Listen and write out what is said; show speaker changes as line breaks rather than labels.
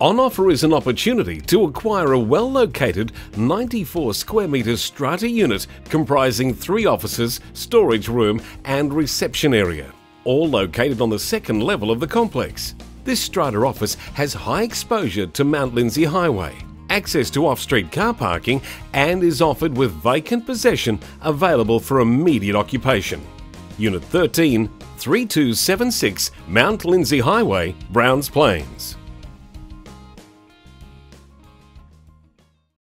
On offer is an opportunity to acquire a well located 94 square metre strata unit comprising three offices, storage room, and reception area, all located on the second level of the complex. This strata office has high exposure to Mount Lindesay Highway, access to off street car parking, and is offered with vacant possession available for immediate occupation. Unit 13, 3276 Mount Lindesay Highway, Browns Plains.